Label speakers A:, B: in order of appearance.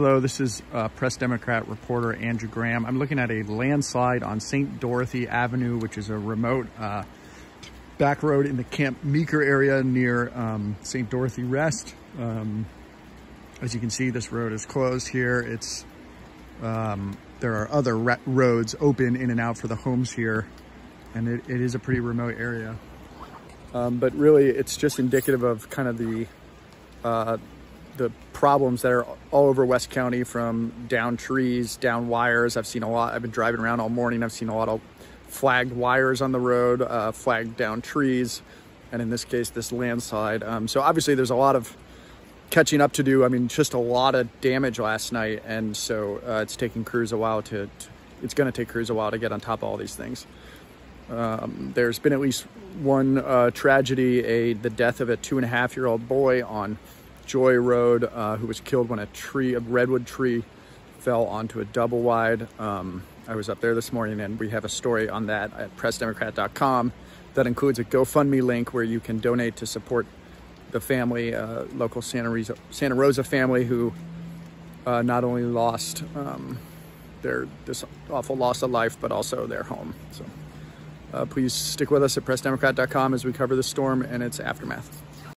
A: Hello, this is uh, Press Democrat reporter Andrew Graham. I'm looking at a landslide on St. Dorothy Avenue, which is a remote uh, back road in the Camp Meeker area near um, St. Dorothy Rest. Um, as you can see, this road is closed here. It's um, There are other roads open in and out for the homes here, and it, it is a pretty remote area. Um, but really, it's just indicative of kind of the uh, the problems that are all over West County from down trees, down wires. I've seen a lot, I've been driving around all morning. I've seen a lot of flagged wires on the road, uh, flagged down trees, and in this case, this landslide. Um, so obviously there's a lot of catching up to do. I mean, just a lot of damage last night. And so uh, it's taking crews a while to, to it's gonna take crews a while to get on top of all these things. Um, there's been at least one uh, tragedy, a the death of a two and a half year old boy on Joy Road, uh, who was killed when a tree, a redwood tree, fell onto a double wide. Um, I was up there this morning and we have a story on that at pressdemocrat.com that includes a GoFundMe link where you can donate to support the family, uh, local Santa Rosa, Santa Rosa family who uh, not only lost um, their this awful loss of life, but also their home. So uh, please stick with us at pressdemocrat.com as we cover the storm and its aftermath.